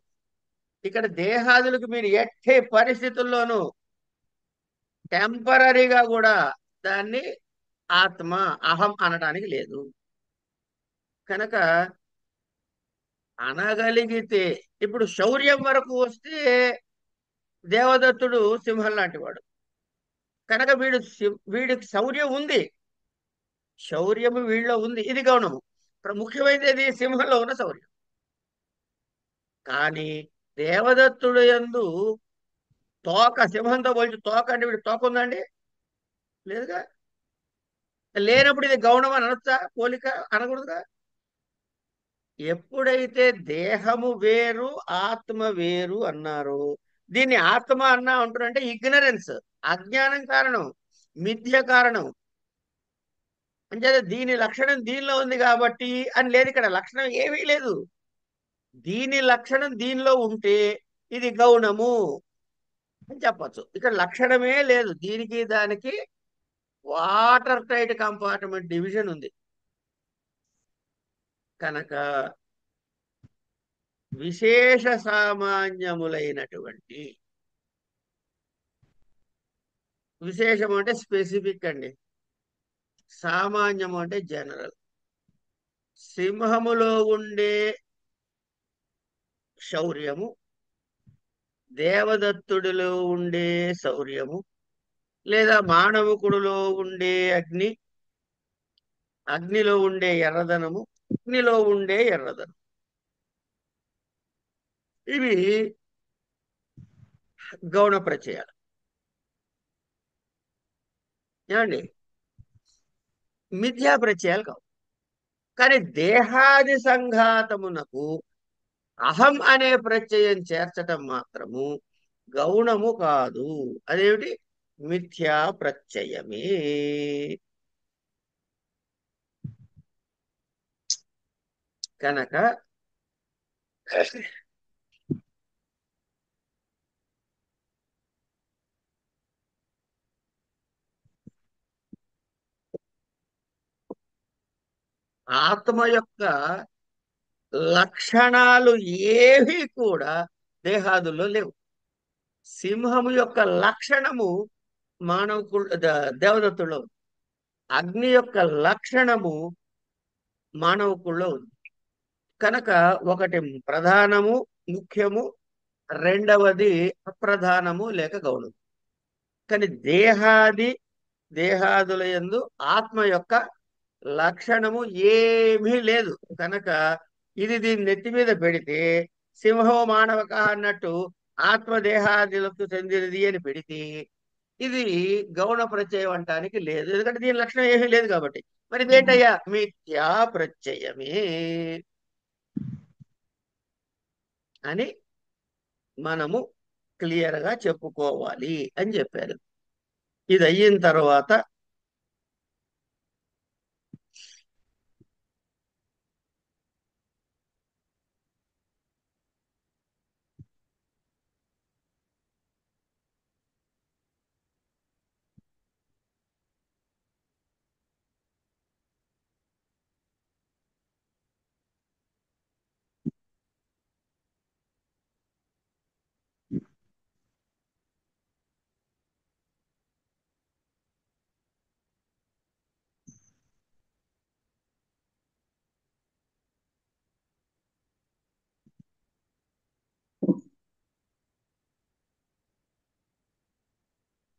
ఇక్కడ దేహాదులకు మీరు ఎట్టే పరిస్థితుల్లోనూ టెంపరీగా కూడా దాన్ని ఆత్మ అహం అనడానికి లేదు. కనుక అనగలిగితే ఇప్పుడు శౌర్యం వరకు వస్తే దేవదత్తుడు సింహం లాంటి వాడు కనుక వీడు వీడికి శౌర్యం ఉంది. శౌర్యము వీళ్ళలో ఉంది. ఇది గౌణము. ముఖ్యమైనది సింహంలో ఉన్న శౌర్యం. కానీ దేవదత్తుడు యందు తోక సింహంతో పోల్చి తోక అంటే వీడి తోక ఉందండి లేదుగా? లేనప్పుడు ఇది గౌణం అని అనొచ్చా? పోలిక అనకూడదుగా? ఎప్పుడైతే దేహము వేరు ఆత్మ వేరు అన్నారు దీన్ని ఆత్మ అన్నా అంటారంటే ఇగ్నరెన్స్. అజ్ఞానం కారణం మిథ్య కారణం. అంచేత దీని లక్షణం దీనిలో ఉంది కాబట్టి అని లేదు ఇక్కడ. లక్షణం ఏమీ లేదు. దీని లక్షణం దీనిలో ఉంటే ఇది గౌణము అని చెప్పచ్చు. ఇక్కడ లక్షణమే లేదు. దీనికి దానికి వాటర్ టైట్ కంపార్ట్మెంట్ డివిజన్ ఉంది. కనుక విశేష సామాన్యములైనటువంటి విశేషం అంటే స్పెసిఫిక్ అండి. సామాన్యము అంటే జనరల్ సింహములో ఉండే శౌర్యము దేవదత్తుడిలో ఉండే శౌర్యము లేదా మానవకుడిలో ఉండే అగ్ని అగ్నిలో ఉండే ఎర్రదనము అగ్నిలో ఉండే ఎర్రదనం ఇవి గౌణ ప్రచయాలు. ఏమండి? మిథ్యా ప్రత్యయాలు కావు. కానీ దేహాది సంఘాతమునకు అహం అనే ప్రత్యయం చేర్చటం మాత్రము గౌణము కాదు. అదేమిటి? మిథ్యా ప్రత్యయమే. కనుక ఆత్మ యొక్క లక్షణాలు ఏవి కూడా దేహాదుల్లో లేవు. సింహము యొక్క లక్షణము మానవ దేవదత్తుల్లో ఉంది. అగ్ని యొక్క లక్షణము మానవకుల్లో ఉంది. కనుక ఒకటి ప్రధానము ముఖ్యము రెండవది అప్రధానము లేక గౌణం కానీ దేహాది దేహాదుల యందు ఆత్మ యొక్క లక్షణము ఏమీ లేదు. కనుక ఇది దీని నెత్తి మీద పెడితే సింహో మానవక అన్నట్టు ఆత్మదేహాదిలకు చెందినది అని పెడితే ఇది గౌణ ప్రత్యయం అంటానికి లేదు. ఎందుకంటే దీని లక్షణం ఏమీ లేదు కాబట్టి. మరి ఇదేంటయ్యా మిథ్యా ప్రత్యయమే అని మనము క్లియర్గా చెప్పుకోవాలి అని చెప్పారు. ఇది అయిన తర్వాత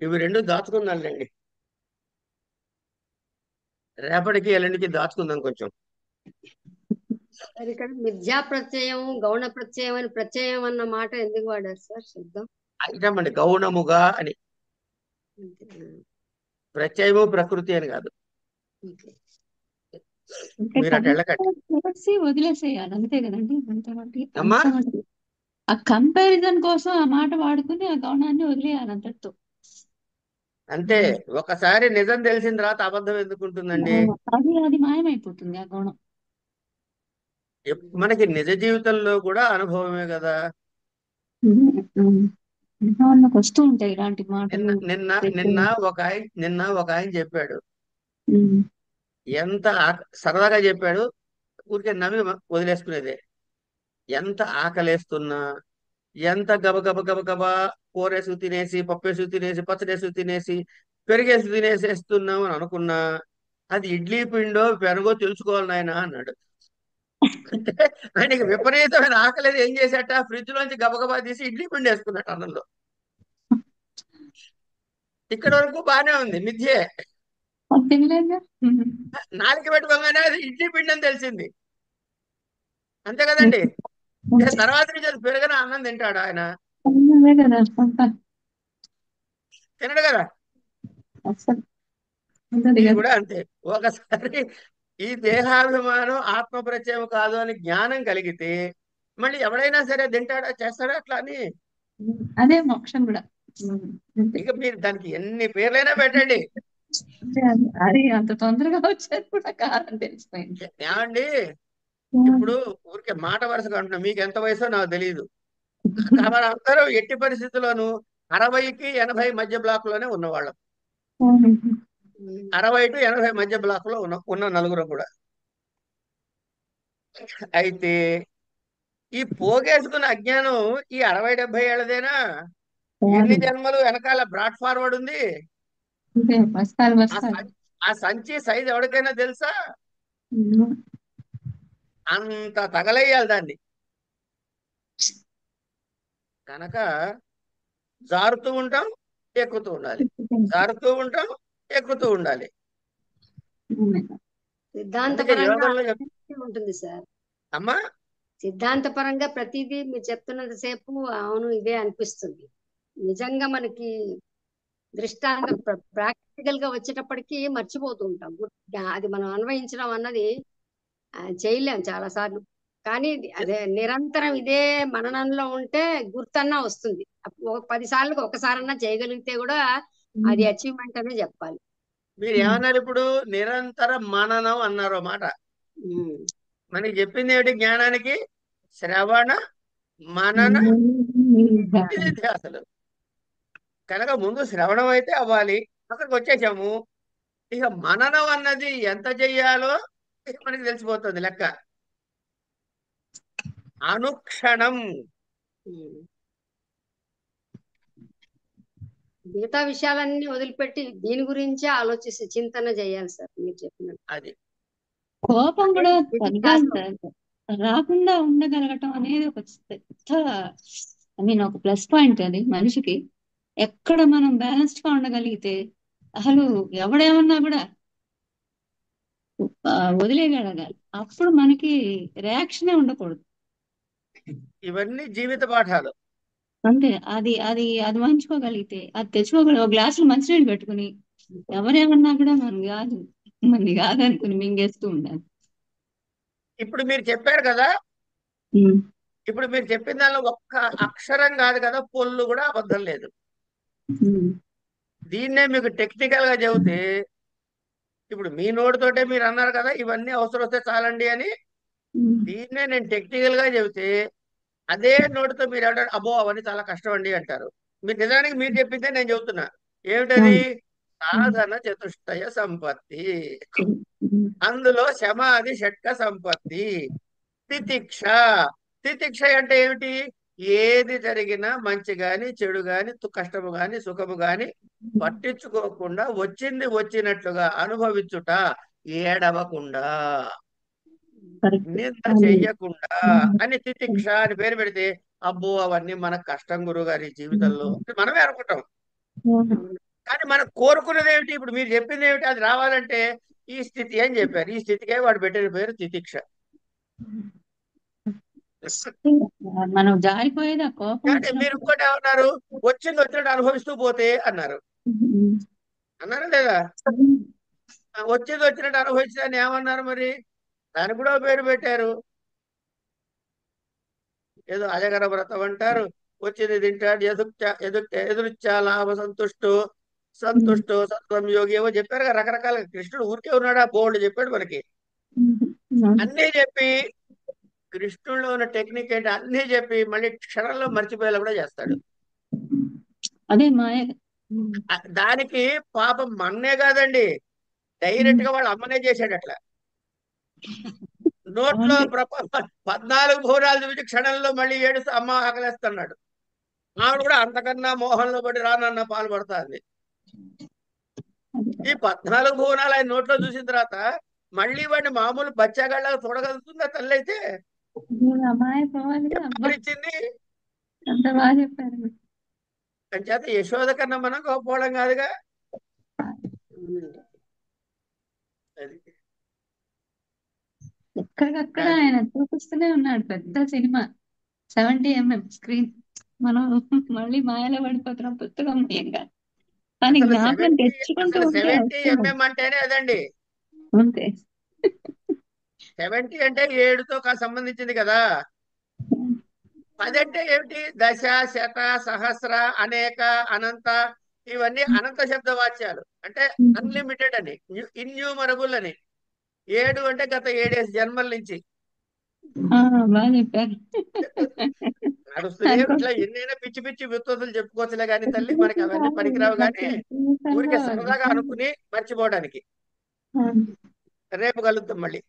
ఇవి రెండు దాచుకుందాంలేండి. రేపటికి ఎల్లుండికి దాచుకుందాం కొంచెం. ఇక్కడ మిథ్యా ప్రత్యయం గౌణ ప్రత్యయం అని ప్రత్యయం అన్న మాట ఎందుకు వాడారు సార్? శబ్దం అండి గౌణముగా అని? ప్రత్యయము ప్రకృతి అని కాదు. మీరు అటు వెళ్ళకండి. వదిలేసేయాలి. అంతే కదండి? అంతే. ఆ కంపారిజన్ కోసం ఆ మాట వాడుకుని ఆ గౌణాన్ని వదిలేయాలి అంతటితో. అంతే ఒకసారి నిజం తెలిసిన తర్వాత అబద్ధం ఎందుకు ఉంటుందండి? అది అది మాయమైపోతుంది ఆ గౌణం. మనకి నిజ జీవితంలో కూడా అనుభవమే కదా? వస్తూ ఉంటాయి ఇలాంటి నిన్న మాటలు. నిన్న నిన్న ఒక ఆయన నిన్న ఒక ఆయన చెప్పాడు. ఉమ్, ఎంత ఆక- సరదాగా చెప్పాడు. ఊరికే నవ్వి మ- వదిలేసుకునేదే. ఎంత ఆకలేస్తున్నా ఎంత గబగబ గబగబా కూరేసు తినేసి పప్పేసు తినేసి పచ్చడేసు తినేసి పెరిగేసి తినేసేస్తున్నాం అని అనుకున్నా అది ఇడ్లీ పిండో పెరుగో తెలుసుకోవాలి నాయన అన్నాడు. ఆయనకి విపరీతమైన ఆకలి ఏం చేశాట ఫ్రిడ్జ్ లోంచి గబగబా తీసి ఇడ్లీ పిండి వేసుకున్నట్టు అన్నంలో. ఇక్కడ వరకు బానే ఉంది మిథ్యే నాలుగు పెట్టుకోగానే అది ఇడ్లీ పిండి అని తెలిసింది. అంతే కదండి? ఇక తర్వాత నుంచి అది పెరగన అన్నం తింటాడు ఆయన? తినడు కదా? ఇది కూడా అంతే. ఒకసారి ఈ దేహాభిమానం ఆత్మ ప్రత్యయం కాదు అని జ్ఞానం కలిగితే మళ్ళీ ఎవడైనా సరే తింటాడా చేస్తాడా అట్లా అని? అదే మోక్షం కూడా. ఇక మీరు దానికి ఎన్ని పేర్లైనా పెట్టండి. అది- అంత తొందరగా వచ్చేది కూడా కాదని తెలిసిపోయింది. ఏమండి? ఇప్పుడు ఊరికే మాట వరుసగా అంటున్నా మీకు ఎంత వయసో నాకు తెలియదు అందరూ ఎట్టి పరిస్థితుల్లోనూ అరవైకి ఎనభై మధ్య బ్లాక్లోనే ఉన్నవాళ్ళం. అరవై టు ఎనభై మధ్య బ్లాక్లో ఉన్న ఉన్న నలుగురు కూడా. అయితే ఈ పోగేసుకున్న అజ్ఞానం ఈ అరవై డెబ్బై ఏళ్ళదేనా? ఎన్ని జన్మలు వెనకాల బ్రాడ్ ఫార్వర్డ్ ఉంది? ఆ సంచి సైజ్ ఎవరికైనా తెలుసా? అంత తగలయ్యాలి దాన్ని. కనుక జారుతూ ఉంటాం ఎక్కుతూ ఉండాలి. జారుతూ ఉంటాం ఎక్కుతూ ఉండాలి. ఉంటుంది సార్. అమ్మా? సిద్ధాంతపరంగా ప్రతిదీ మీరు చెప్తున్నంత సేపు అవును ఇదే అనిపిస్తుంది. నిజంగా మనకి దృష్టాంతం ప్రాక్టికల్గా వచ్చేటప్పటికి మర్చిపోతూ ఉంటాం. అది మనం అన్వయించడం అన్నది చేయలేం చాలా సార్లు. కానీ అదే నిరంతరం ఇదే మననంలో ఉంటే గుర్తన్నా వస్తుంది. పది సార్లు ఒకసారన్నా చేయగలిగితే కూడా అది అచీవ్మెంట్ అనే చెప్పాలి. మీరు ఏమన్నారు ఇప్పుడు? నిరంతర మననం అన్నారు మాట. మనకి చెప్పింది ఏమిటి జ్ఞానానికి? శ్రవణ మనన నిధిధ్యాసలు కనుక ముందు శ్రవణం అయితే అవ్వాలి. అక్కడికి వచ్చేసాము. ఇక మననం అన్నది ఎంత చెయ్యాలో మనకి తెలిసిపోతుంది లెక్క? అనుక్షణం. మిగతా విషయాలన్నీ వదిలిపెట్టి దీని గురించే ఆలోచిస్తే చింతన చేయాలి సార్ మీరు చెప్పినట్టు. అది. కోపం కూడా రాకుండా ఉండగలగటం అనేది ఒక పెద్ద ఐ మీన్ ఒక ప్లస్ పాయింట్ అది మనిషికి. ఎక్కడ మనం బ్యాలెన్స్డ్గా ఉండగలిగితే అసలు ఎవడేమన్నా కూడా వదిలేయగలగాలి. అప్పుడు మనకి రియాక్షనే ఉండకూడదు. ఇవన్నీ జీవిత పాఠాలు. అంతే. అది అది అది మంచుకోగలిగితే అది తెచ్చుకోగలి ఒక గ్లాసులో మంచినీళ్ళు పెట్టుకుని ఎవరేమన్నా కూడా మనం కాదు. మనది కాదనుకుని మింగేస్తూ ఉండాలి. ఇప్పుడు మీరు చెప్పారు కదా. ఇప్పుడు మీరు చెప్పిన దానిలో ఒక్క అక్షరం కాదు కదా? పొల్లు కూడా అబద్ధం లేదు. దీన్నే మీకు టెక్నికల్గా చెబితే ఇప్పుడు మీ నోటితోటే మీరు అన్నారు కదా ఇవన్నీ అవసరం వస్తే చాలండి అని. దీన్నే నేను టెక్నికల్గా చెబితే అదే నోటితో మీరు ఏమంటారు అబ్బో అవన్నీ చాలా కష్టం అండి అంటారు. మీరు నిజానికి మీరు చెప్పిందే నేను చెబుతున్నా. ఏమిటది? సాధన చతుష్టయ సంపత్తి. అందులో శమాది షట్క సంపత్తి. తితిక్ష. తితిక్ష అంటే ఏమిటి? ఏది జరిగినా మంచి గాని చెడు గాని కష్టము గాని సుఖము గాని పట్టించుకోకుండా వచ్చింది వచ్చినట్లుగా అనుభవించుట ఏడవకుండా నింద చెయ్యకుండా అని తితిక్ష అని పేరు పెడితే అబ్బో అవన్నీ మనకు కష్టం గురువు గారి జీవితంలో అని మనమే అనుకుంటాం. కానీ మనం కోరుకున్నది ఏమిటి? ఇప్పుడు మీరు చెప్పింది ఏమిటి? అది రావాలంటే ఈ స్థితి ఏం చెప్పారు. ఈ స్థితికే వాడు పెట్టిన పేరు తితిక్ష. మనం జారిపోయేది ఆ కోపం అంటే మీరు ఇంకోటి ఏమన్నారు? వచ్చింది వచ్చినట్టు అనుభవిస్తూ పోతే అన్నారు. అన్నారా లేదా? వచ్చింది వచ్చినట్టు అనుభవించదని ఏమన్నారు మరి? దానికి కూడా పేరు పెట్టారు. ఏదో అజగర వ్రతం అంటారు. వచ్చింది తింటాడు ఎదుక్త ఎదుక్త ఎదురుచ్చా లాభ సంతుష్టు సంతుష్టు సత్వం యోగి ఏవో చెప్పారు కదా రకరకాల కృష్ణుడు ఊరికే ఉన్నాడా? బోల్డ్ చెప్పాడు మనకి. అన్నీ చెప్పి కృష్ణుడిలో ఉన్న టెక్నిక్ ఏంటి? అన్నీ చెప్పి మళ్ళీ క్షణంలో మర్చిపోయేలా కూడా చేస్తాడు. అదే మాయ. దానికి పాపం మన్నే కాదండి. డైరెక్ట్గా వాళ్ళ అమ్మనే చేశాడు అట్లా. నోట్లో పద్నాలుగు భూరాలు చూపించి క్షణంలో మళ్ళీ ఏడుస్తూ అమ్మ ఆకలేస్తున్నాడు. ఆవిడ కూడా అంతకన్నా మోహంలో పడి రానన్న పాలు పడతా అంది. అదే ఈ పద్నాలుగు భువనాలు ఆయన నోట్లో చూసిన తర్వాత మళ్ళీ వాడిని మామూలు బచ్చాగాళ్ళగా చూడగలుగుతుందా తల్లి అయితే ఇచ్చింది? అంత బాగా చెప్పారు. అంచేత యశోద కన్నా మనం గొప్పవాళ్ళం కాదుగా? అది ఎక్కడికక్కడ ఆయన చూపిస్తూనే ఉన్నాడు. పెద్ద సినిమా. Seventy MM screen. మనం మళ్ళీ మాయలో పడిపోతున్నాం పుస్తకం మూయంగా కానీ జ్ఞాపకం తెచ్చుకుంటూ ఉంటే అదండి. అంతే. సెవెంటీ అంటే ఏడుతో కా- సంబంధించింది కదా. పది అంటే ఏమిటి? దశ శత సహస్ర అనేక అనంత ఇవన్నీ అనంత శబ్ద వాచ్యాలు. అంటే అన్లిమిటెడ్ అని ఇన్యూమరబుల్ అని. ఏడు అంటే గత ఏడేసి జన్మల నుంచి. నడుస్తూనే ఇట్లా ఎన్నైనా పిచ్చి పిచ్చి విత్తోతులు చెప్పుకోవచ్చులే కానీ తల్లి మనకి అవన్నీ పనికిరావు కానీ ఊరికే సరదాగా అనుకుని మర్చిపోవడానికి. రేపు కలుద్దాం మళ్ళీ.